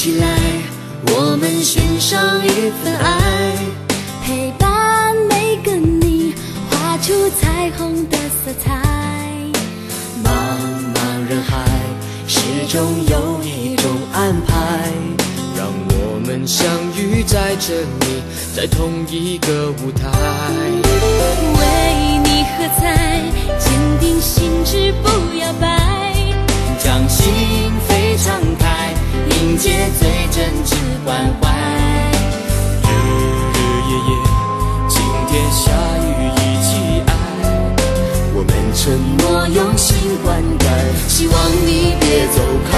起来，我们献上一份爱，陪伴每个你，画出彩虹的色彩。茫茫人海，始终有一种安排，让我们相遇在这里，在同一个舞台，为你喝彩，坚定心志，不摇摆。将心。天下雨一起爱，我们承诺用心灌溉，希望你别走开。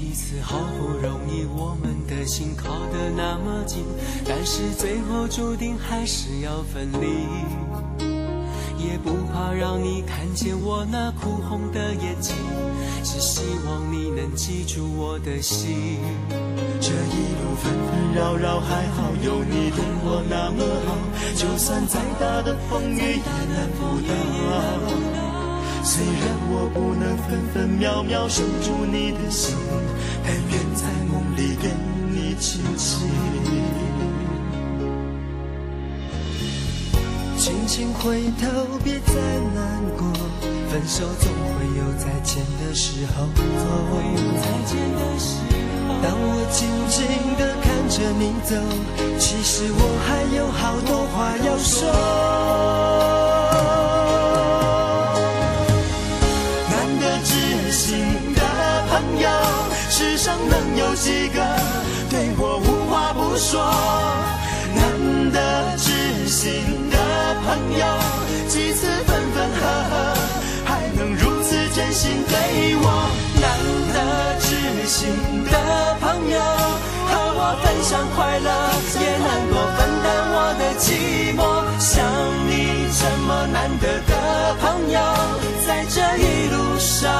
一次好不容易，我们的心靠得那么近，但是最后注定还是要分离。也不怕让你看见我那哭红的眼睛，只希望你能记住我的心。这一路纷纷扰扰，还好有你对我那么好，就算再大的风雨也难不倒。虽然我不能分分秒秒守住你的心，但愿在梦里跟你亲亲。轻轻回头，别再难过，分手总会有再见的时候。再见的时候，当我静静地看着你走，其实我还有好多话要说。能有几个对我无话不说？难得知心的朋友，几次分分合合，还能如此真心对我。难得知心的朋友，和我分享快乐，也能够分担我的寂寞。像你这么难得的朋友，在这一路上，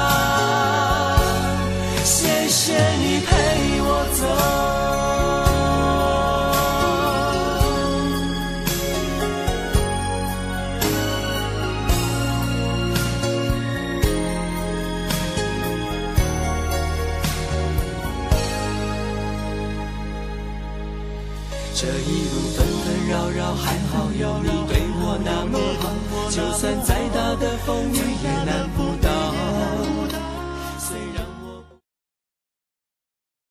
这一路纷纷扰扰，还好有你对我那么好，就算再大的风雨也